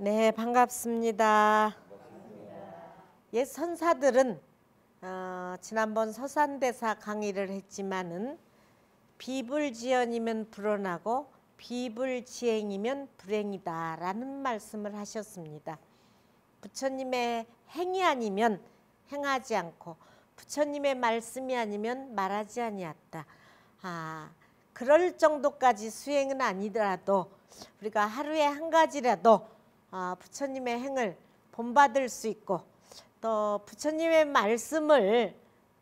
네, 반갑습니다. 옛 선사들은 어, 지난번 서산대사 강의를 했지만은 비불지연이면 불어나고 비불지행이면 불행이다라는 말씀을 하셨습니다. 부처님의 행이 아니면 행하지 않고 부처님의 말씀이 아니면 말하지 아니었다. 아, 그럴 정도까지 수행은 아니더라도 우리가 하루에 한 가지라도 아, 부처님의 행을 본받을 수 있고 또 부처님의 말씀을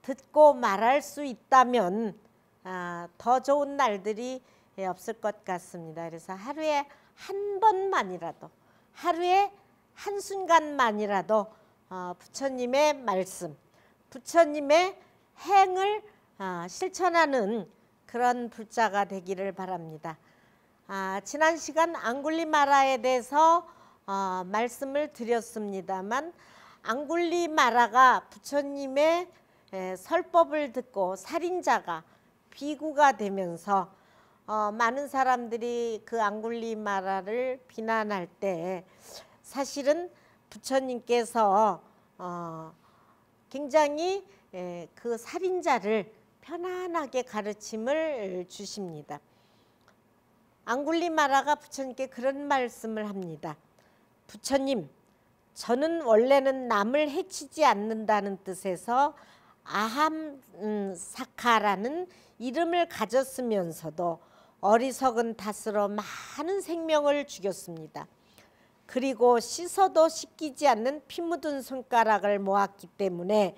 듣고 말할 수 있다면 아, 더 좋은 날들이 없을 것 같습니다. 그래서 하루에 한 번만이라도 하루에 한 순간만이라도 어, 부처님의 말씀, 부처님의 행을 어, 실천하는 그런 불자가 되기를 바랍니다. 아, 지난 시간 앙굴리마라에 대해서 어, 말씀을 드렸습니다만 앙굴리 마라가 부처님의 에, 설법을 듣고 살인자가 비구가 되면서 어, 많은 사람들이 그 앙굴리 마라를 비난할 때 사실은 부처님께서 어, 굉장히 에, 그 살인자를 편안하게 가르침을 주십니다. 앙굴리 마라가 부처님께 그런 말씀을 합니다. 부처님, 저는 원래는 남을 해치지 않는다는 뜻에서 아함 음, 사카라는 이름을 가졌으면서도 어리석은 탓으로 많은 생명을 죽였습니다. 그리고 씻어도 씻기지 않는 피 묻은 손가락을 모았기 때문에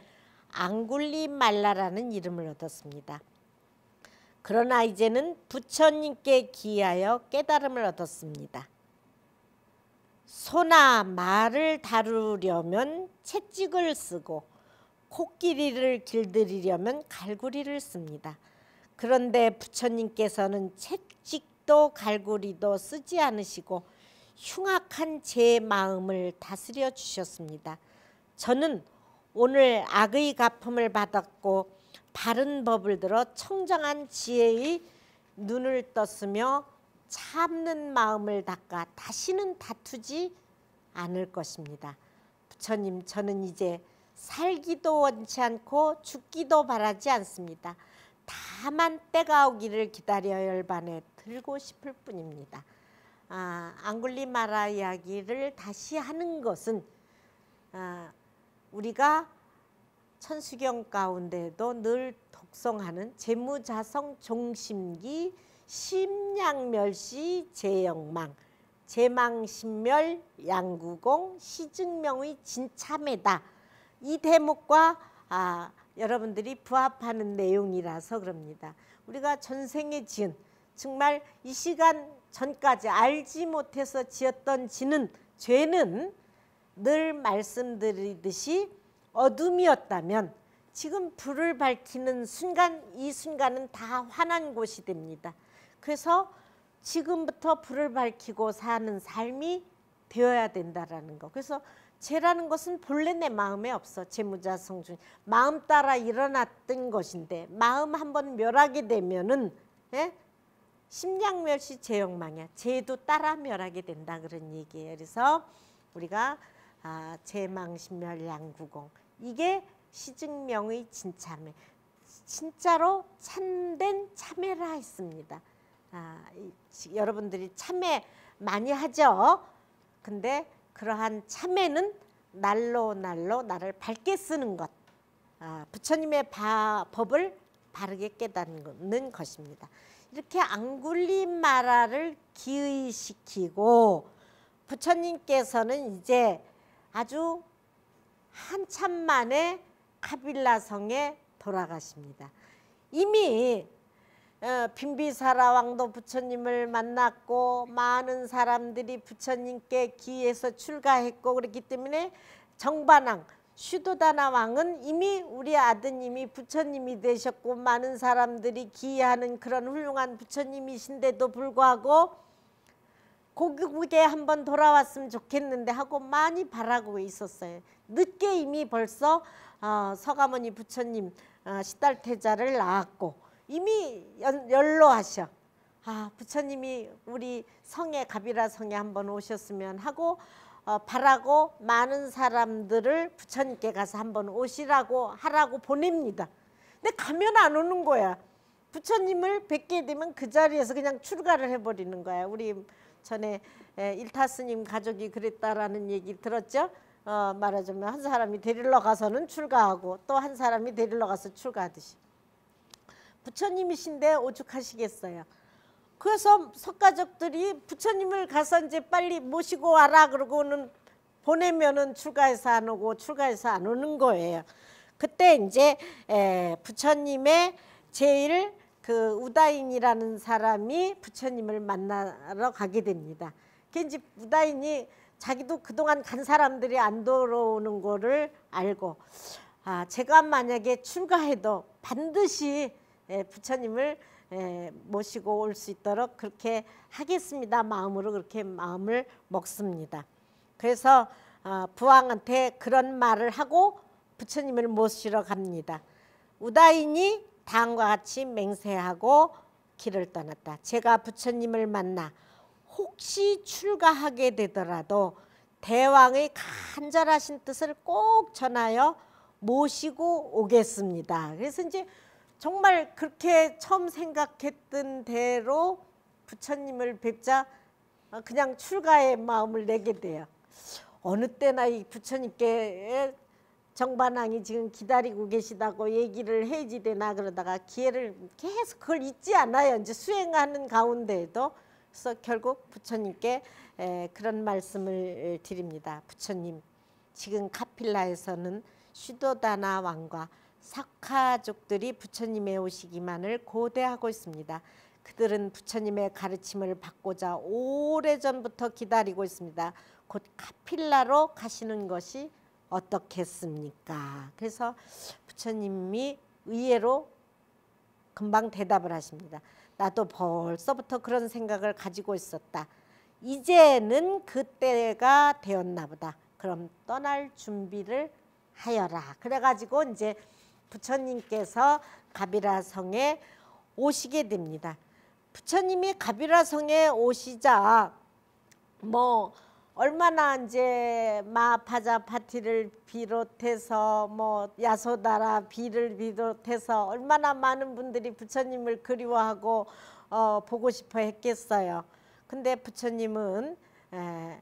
앙굴리 말라라는 이름을 얻었습니다. 그러나 이제는 부처님께 기하여 깨달음을 얻었습니다. 소나 말을 다루려면 채찍을 쓰고 코끼리를 길들이려면 갈고리를 씁니다. 그런데 부처님께서는 채찍도 갈고리도 쓰지 않으시고 흉악한 제 마음을 다스려 주셨습니다. 저는 오늘 악의 가품을 받았고 바른 법을 들어 청정한 지혜의 눈을 떴으며 참는 마음을 닦아 다시는 다투지 않을 것입니다. 부처님 저는 이제 살기도 원치 않고 죽기도 바라지 않습니다. 다만 때가 오기를 기다려 열반에 들고 싶을 뿐입니다. 아, 앙굴리 마라 이야기를 다시 하는 것은 아, 우리가 천수경 가운데도 늘 독성하는 재무자성 종심기 심양멸시 제영망 제망신멸 양구공 시증명의 진참에다 이 대목과 아, 여러분들이 부합하는 내용이라서 그럽니다. 우리가 전생에 지은 정말 이 시간 전까지 알지 못해서 지었던 지는 죄는 늘 말씀드리듯이 어둠이었다면 지금 불을 밝히는 순간 이 순간은 다 환한 곳이 됩니다. 그래서 지금부터 불을 밝히고 사는 삶이 되어야 된다라는 거. 그래서 죄라는 것은 본래 내 마음에 없어. 재무자성중 마음 따라 일어났던 것인데 마음 한번 멸하게 되면은 예? 심량멸시 제욕망이야. 죄도 따라 멸하게 된다 그런 얘기예요. 그래서 우리가 아, 제망신멸 양구공 이게 시증명의 진참회 진짜로 참된 참회라 했습니다. 아, 이, 여러분들이 참회 많이 하죠. 근데 그러한 참회는 날로 날로 나를 밝게 쓰는 것. 아, 부처님의 바, 법을 바르게 깨닫는 것입니다. 이렇게 앙굴리마라를 기의시키고 부처님께서는 이제 아주 한참 만에 카빌라성에 돌아가십니다. 이미 어, 빈비사라 왕도 부처님을 만났고 많은 사람들이 부처님께 기에서 출가했고 그렇기 때문에 정반왕 슈도다나 왕은 이미 우리 아드님이 부처님이 되셨고 많은 사람들이 기하는 그런 훌륭한 부처님이신데도 불구하고 고국에 한번 돌아왔으면 좋겠는데 하고 많이 바라고 있었어요. 늦게 이미 벌써 어, 서가모니 부처님 어, 시달태자를 낳았고 이미 연, 연로하셔. 아 부처님이 우리 성에 가비라 성에 한번 오셨으면 하고 어, 바라고 많은 사람들을 부처님께 가서 한번 오시라고 하라고 보냅니다. 근데 가면 안 오는 거야. 부처님을 뵙게 되면 그 자리에서 그냥 출가를 해버리는 거야. 우리 전에 에, 일타 스님 가족이 그랬다라는 얘기 들었죠? 어, 말하자면 한 사람이 데리러 가서는 출가하고 또 한 사람이 데리러 가서 출가하듯이 부처님이신데 오죽하시겠어요. 그래서 석가족들이 부처님을 가서 이제 빨리 모시고 와라 그러고는 보내면은 출가해서 안 오고 출가해서 안 오는 거예요. 그때 이제 에, 부처님의 제일 그 우다인이라는 사람이 부처님을 만나러 가게 됩니다. 그 이제 우다인이 자기도 그동안 간 사람들이 안 돌아오는 거를 알고 아 제가 만약에 출가해도 반드시 에, 부처님을 에, 모시고 올 수 있도록 그렇게 하겠습니다. 마음으로 그렇게 마음을 먹습니다. 그래서 어, 부왕한테 그런 말을 하고 부처님을 모시러 갑니다. 우다인이 다음과 같이 맹세하고 길을 떠났다. 제가 부처님을 만나 혹시 출가하게 되더라도 대왕의 간절하신 뜻을 꼭 전하여 모시고 오겠습니다. 그래서 이제 정말 그렇게 처음 생각했던 대로 부처님을 뵙자 그냥 출가의 마음을 내게 돼요. 어느 때나 이 부처님께 정반왕이 지금 기다리고 계시다고 얘기를 해야지 되나 그러다가 기회를 계속 그걸 잊지 않아요. 이제 수행하는 가운데에도 그래서 결국 부처님께 그런 말씀을 드립니다. 부처님 지금 카필라에서는 슈도다나 왕과 사카족들이 부처님의 오시기만을 고대하고 있습니다. 그들은 부처님의 가르침을 받고자 오래전부터 기다리고 있습니다. 곧 카필라로 가시는 것이 어떻겠습니까? 그래서 부처님이 의외로 금방 대답을 하십니다. 나도 벌써부터 그런 생각을 가지고 있었다. 이제는 그때가 되었나 보다. 그럼 떠날 준비를 하여라. 그래가지고 이제 부처님께서 가비라 성에 오시게 됩니다. 부처님이 가비라 성에 오시자 뭐 얼마나 이제 마파자 파티를 비롯해서 뭐 야소다라 비를 비롯해서 얼마나 많은 분들이 부처님을 그리워하고 어, 보고 싶어 했겠어요. 근데 부처님은 에,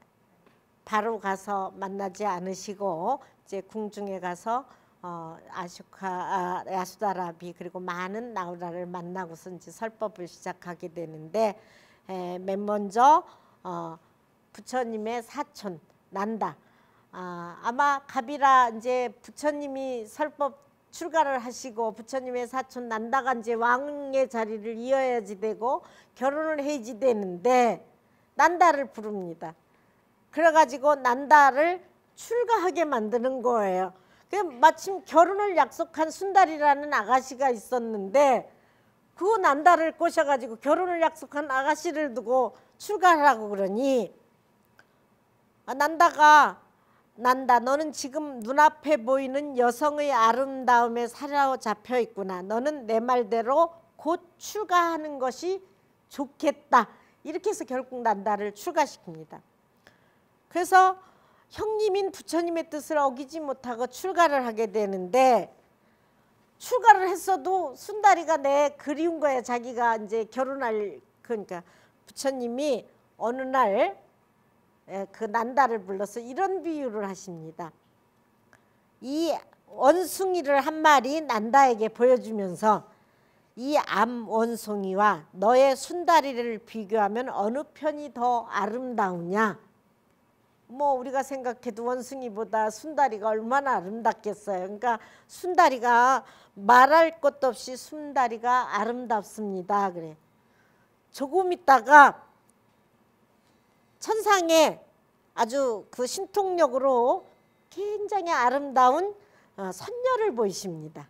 바로 가서 만나지 않으시고 이제 궁중에 가서 어, 아슈카 아, 야수다라비 그리고 많은 나우라를 만나고서 이제 설법을 시작하게 되는데 에, 맨 먼저 어, 부처님의 사촌 난다. 아, 아마 가비라 이제 부처님이 설법 출가를 하시고 부처님의 사촌 난다가 이제 왕의 자리를 이어야지 되고 결혼을 해야지 되는데 난다를 부릅니다. 그래가지고 난다를 출가하게 만드는 거예요. 그 마침 결혼을 약속한 순달이라는 아가씨가 있었는데 그 난다를 꼬셔가지고 결혼을 약속한 아가씨를 두고 출가하라고 그러니 아, 난다가 난다. 너는 지금 눈앞에 보이는 여성의 아름다움에 사로잡혀 있구나. 너는 내 말대로 곧 출가하는 것이 좋겠다. 이렇게 해서 결국 난다를 출가시킵니다. 그래서 형님인 부처님의 뜻을 어기지 못하고 출가를 하게 되는데 출가를 했어도 순다리가 내 그리운 거야 자기가 이제 결혼할 그러니까 부처님이 어느 날 그 난다를 불러서 이런 비유를 하십니다. 이 원숭이를 한 마리 난다에게 보여주면서 이 암 원숭이와 너의 순다리를 비교하면 어느 편이 더 아름다우냐? 뭐 우리가 생각해도 원숭이보다 순다리가 얼마나 아름답겠어요. 그러니까 순다리가 말할 것도 없이 순다리가 아름답습니다. 그래. 조금 있다가 천상에 아주 그 신통력으로 굉장히 아름다운 어, 선녀를 보이십니다.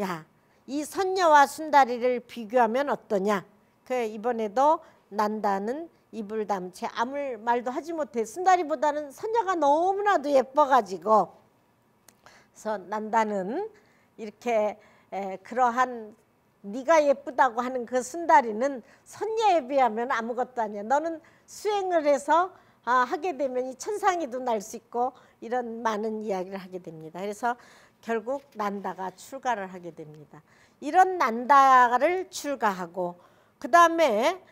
야, 이 선녀와 순다리를 비교하면 어떠냐? 그 이번에도 난다는 입을 담채 아무 말도 하지 못해 순다리보다는 선녀가 너무나도 예뻐가지고 그래서 난다는 이렇게 에, 그러한 네가 예쁘다고 하는 그 순다리는 선녀에 비하면 아무것도 아니야. 너는 수행을 해서 아, 하게 되면 이 천상에도 날 수 있고 이런 많은 이야기를 하게 됩니다. 그래서 결국 난다가 출가를 하게 됩니다. 이런 난다를 출가하고 그 다음에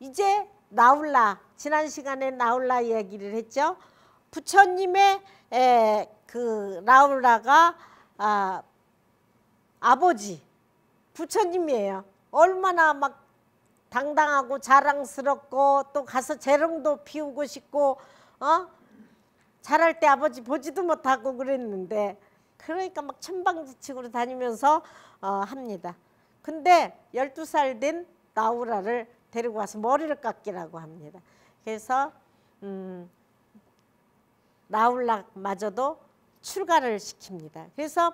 이제 나울라 지난 시간에 나울라 이야기를 했죠. 부처님의 에, 그 나울라가 아, 아버지 부처님이에요. 얼마나 막 당당하고 자랑스럽고 또 가서 재롱도 피우고 싶고 어 잘할 때 아버지 보지도 못하고 그랬는데 그러니까 막 천방지축으로 다니면서 어, 합니다. 근데 12살 된 나우라를 데리고 와서 머리를 깎기라고 합니다. 그래서 음, 나울라마저도 출가를 시킵니다. 그래서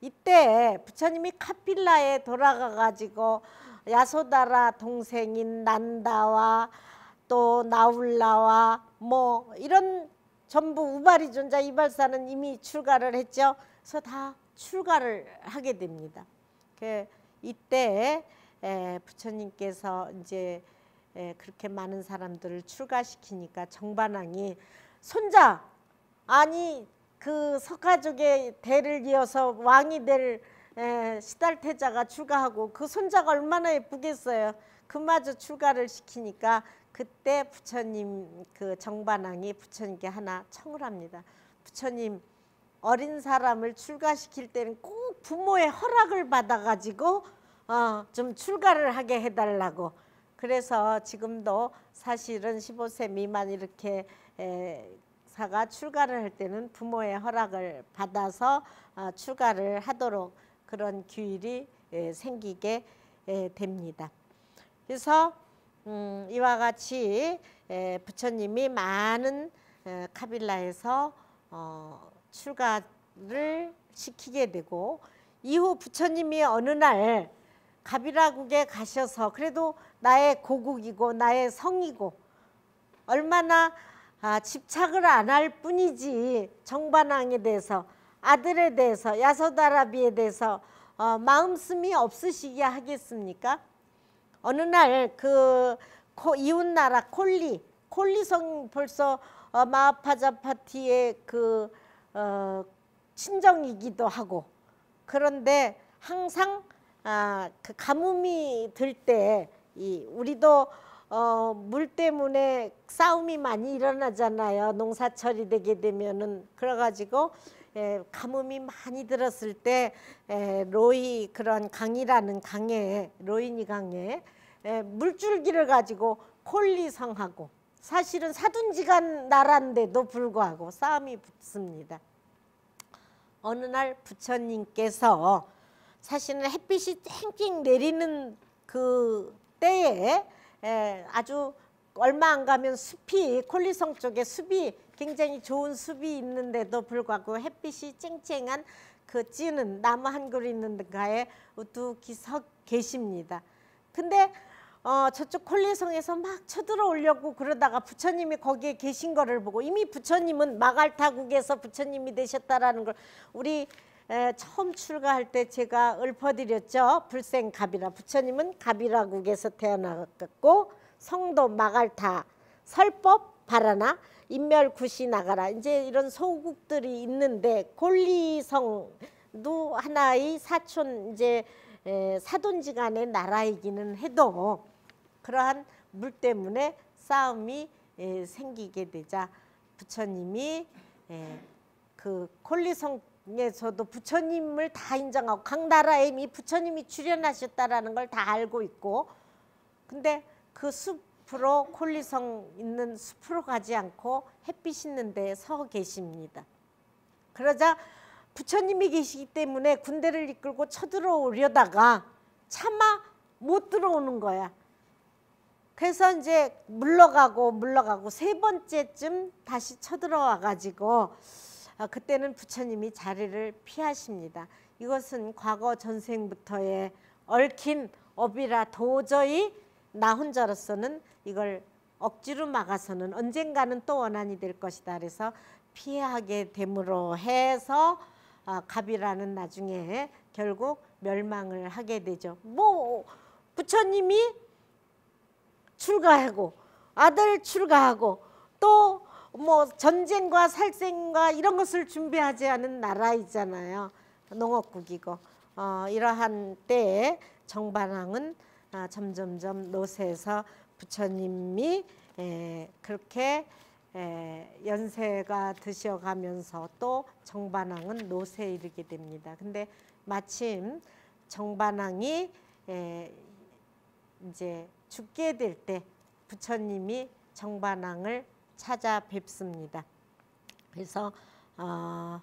이때 부처님이 카필라에 돌아가 가지고 야소다라 동생인 난다와 또 나울라와 뭐 이런 전부 우바리 존자 이발사는 이미 출가를 했죠. 그래서 다 출가를 하게 됩니다. 그 이때 부처님께서 이제 그렇게 많은 사람들을 출가시키니까 정반왕이 손자 아니 그 석가족의 대를 이어서 왕이 될 에, 시달태자가 출가하고 그 손자가 얼마나 예쁘겠어요. 그마저 출가를 시키니까 그때 부처님 그 정반왕이 부처님께 하나 청을 합니다. 부처님 어린 사람을 출가시킬 때는 꼭 부모의 허락을 받아가지고 어, 좀 출가를 하게 해달라고. 그래서 지금도 사실은 15세 미만 이렇게 에, 사가 출가를 할 때는 부모의 허락을 받아서 어, 출가를 하도록 그런 규율이 에, 생기게 에, 됩니다. 그래서 음, 이와 같이 에, 부처님이 많은 에, 카빌라에서 어, 출가를 시키게 되고 이후 부처님이 어느 날 가비라국에 가셔서 그래도 나의 고국이고 나의 성이고 얼마나 아, 집착을 안 할 뿐이지 정반왕에 대해서 아들에 대해서 야소다라비에 대해서 어, 마음씀이 없으시게 하겠습니까? 어느 날 그 이웃나라 콜리 콜리성 벌써 어, 마하파자파티의 그 어, 친정이기도 하고 그런데 항상 아, 그 가뭄이 들 때 이 우리도 어, 물 때문에 싸움이 많이 일어나잖아요. 농사철이 되게 되면은 그래가지고 에, 가뭄이 많이 들었을 때 에, 로이 그런 강이라는 강에 로이니 강에 에, 물줄기를 가지고 콜리성하고 사실은 사둔지간 나라인데도 불구하고 싸움이 붙습니다. 어느 날 부처님께서 사실은 햇빛이 쨍쨍 내리는 그 때에 에, 아주 얼마 안 가면 숲이 콜리성 쪽에 숲이 굉장히 좋은 숲이 있는데도 불구하고 햇빛이 쨍쨍한 그 찌는 나무 한 그루 있는 데가에 우뚝히 서 계십니다. 근데 어, 저쪽 콜리성에서 막 쳐들어 오려고 그러다가 부처님이 거기에 계신 거를 보고 이미 부처님은 마갈타국에서 부처님이 되셨다라는 걸 우리 에, 처음 출가할 때 제가 읊어드렸죠. 불생갑이라 부처님은 갑이라국에서 태어나갔고 성도 마갈타 설법 바라나 인멸굿이 나가라 이제 이런 소국들이 있는데 골리성도 하나의 사촌 이제 에, 사돈지간의 나라이기는 해도 그러한 물 때문에 싸움이 에, 생기게 되자 부처님이 에, 그 콜리성 에서도 부처님을 다 인정하고 각 나라에 이미 부처님이 출연하셨다라는 걸 다 알고 있고 근데 그 숲으로 콜리성 있는 숲으로 가지 않고 햇빛 있는 데에 서 계십니다. 그러자 부처님이 계시기 때문에 군대를 이끌고 쳐들어오려다가 차마 못 들어오는 거야. 그래서 이제 물러가고 물러가고 세 번째쯤 다시 쳐들어와 가지고 어, 그때는 부처님이 자리를 피하십니다. 이것은 과거 전생부터의 얽힌 업이라 도저히 나 혼자로서는 이걸 억지로 막아서는 언젠가는 또 원한이 될 것이다. 그래서 피하게 됨으로 해서 어, 갑이라는 나중에 결국 멸망을 하게 되죠. 뭐 부처님이 출가하고 아들 출가하고 또 뭐 전쟁과 살생과 이런 것을 준비하지 않은 나라이잖아요. 농업국이고 어, 이러한 때에 정반왕은 아, 점점점 노세에서 부처님이 에, 그렇게 에, 연세가 드셔가면서 또 정반왕은 노세에 이르게 됩니다. 근데 마침 정반왕이 에, 이제 죽게 될 때 부처님이 정반왕을 찾아뵙습니다. 그래서 어,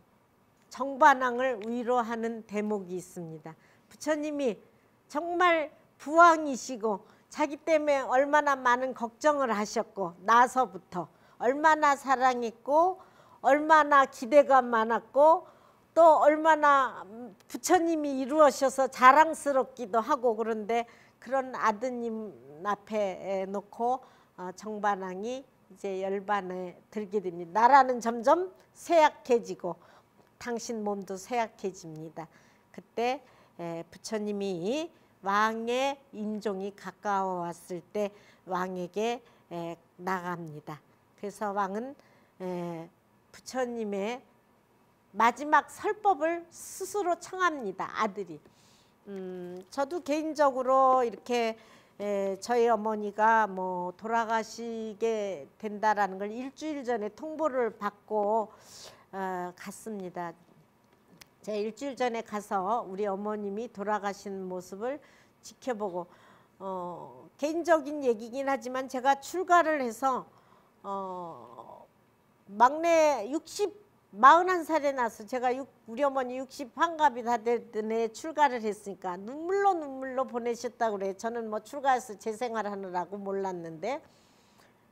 정반왕을 위로하는 대목이 있습니다. 부처님이 정말 부왕이시고 자기 때문에 얼마나 많은 걱정을 하셨고 나서부터 얼마나 사랑했고 얼마나 기대가 많았고 또 얼마나 부처님이 이루어셔서 자랑스럽기도 하고 그런데 그런 아드님 앞에 놓고 어, 정반왕이 이제 열반에 들게 됩니다. 나라는 점점 쇠약해지고 당신 몸도 쇠약해집니다. 그때 부처님이 왕의 인종이 가까워 왔을 때 왕에게 나갑니다. 그래서 왕은 부처님의 마지막 설법을 스스로 청합니다. 아들이. 음, 저도 개인적으로 이렇게 에, 저희 어머니가 뭐 돌아가시게 된다라는 걸 일주일 전에 통보를 받고 어, 갔습니다. 제가 일주일 전에 가서 우리 어머님이 돌아가신 모습을 지켜보고 어, 개인적인 얘기긴 하지만 제가 출가를 해서 어, 막내 60 41살에 나서 제가 육, 우리 어머니 60 환갑이 다해 출가를 했으니까 눈물로 눈물로 보내셨다고 그래. 저는 뭐 출가해서 제 생활하느라고 몰랐는데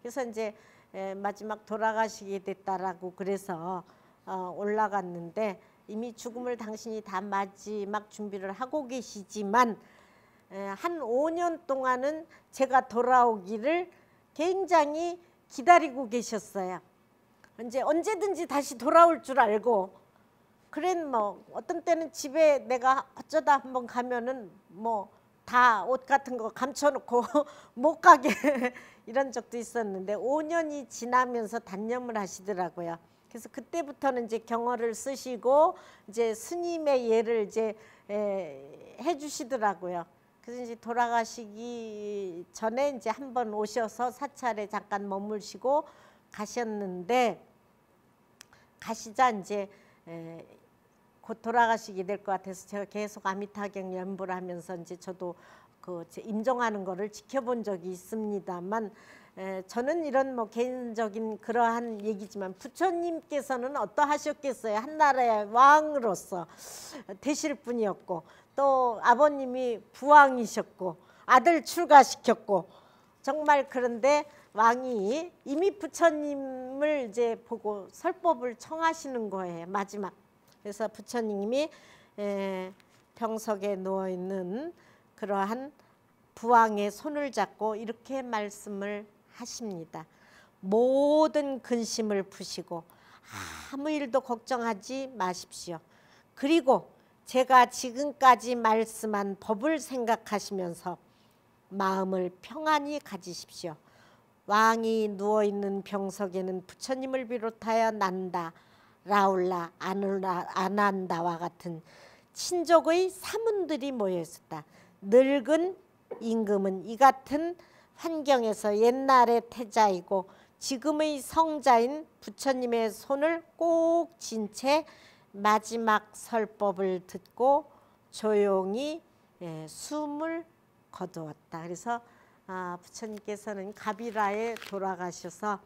그래서 이제 에, 마지막 돌아가시게 됐다라고 그래서 어, 올라갔는데 이미 죽음을 당신이 다 마지막 준비를 하고 계시지만 에, 한 5년 동안은 제가 돌아오기를 굉장히 기다리고 계셨어요. 이제 언제든지 다시 돌아올 줄 알고 그런 뭐 어떤 때는 집에 내가 어쩌다 한번 가면은 뭐 다 옷 같은 거 감춰놓고 못 가게 이런 적도 있었는데 5년이 지나면서 단념을 하시더라고요. 그래서 그때부터는 이제 경어를 쓰시고 이제 스님의 예를 이제 에, 해주시더라고요. 그래서 이제 돌아가시기 전에 이제 한번 오셔서 사찰에 잠깐 머물시고 가셨는데 가시자 이제 에, 곧 돌아가시게 될 것 같아서 제가 계속 아미타경 연부를 하면서 이제 저도 그 임종하는 거를 지켜본 적이 있습니다만 에, 저는 이런 뭐 개인적인 그러한 얘기지만 부처님께서는 어떠하셨겠어요? 한 나라의 왕으로서 되실 분이었고 또 아버님이 부왕이셨고 아들 출가시켰고 정말 그런데 왕이 이미 부처님을 이제 보고 설법을 청하시는 거예요. 마지막. 그래서 부처님이 병석에 누워 있는 그러한 부왕의 손을 잡고 이렇게 말씀을 하십니다. 모든 근심을 푸시고 아무 일도 걱정하지 마십시오. 그리고 제가 지금까지 말씀한 법을 생각하시면서 마음을 평안히 가지십시오. 왕이 누워 있는 병석에는 부처님을 비롯하여 난다, 라울라, 아누라, 아난다와 같은 친족의 사문들이 모여 있었다. 늙은 임금은 이 같은 환경에서 옛날의 태자이고 지금의 성자인 부처님의 손을 꼭 쥔 채 마지막 설법을 듣고 조용히 예, 숨을 거두었다. 그래서 아, 부처님께서는 가비라에 돌아가셔서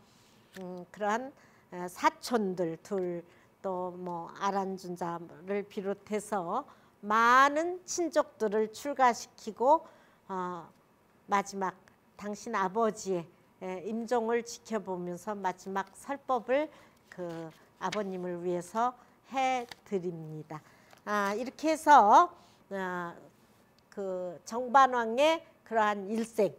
음, 그러한 사촌들 둘 또 뭐 아란준자를 비롯해서 많은 친족들을 출가시키고 어, 마지막 당신 아버지의 임종을 지켜보면서 마지막 설법을 그 아버님을 위해서 해드립니다. 아, 이렇게 해서 아, 그 정반왕의 그러한 일생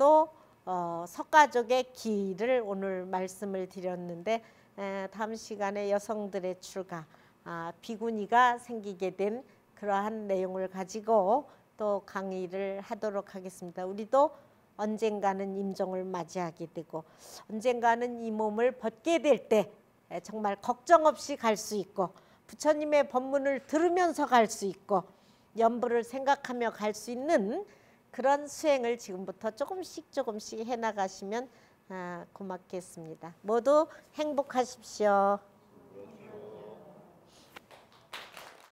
또 어, 석가족의 길을 오늘 말씀을 드렸는데 에, 다음 시간에 여성들의 출가 아, 비구니가 생기게 된 그러한 내용을 가지고 또 강의를 하도록 하겠습니다. 우리도 언젠가는 임종을 맞이하게 되고 언젠가는 이 몸을 벗게 될 때 정말 걱정 없이 갈 수 있고 부처님의 법문을 들으면서 갈 수 있고 연부를 생각하며 갈 수 있는 그런 수행을 지금부터 조금씩 조금씩 해나가시면 아, 고맙겠습니다. 모두 행복하십시오.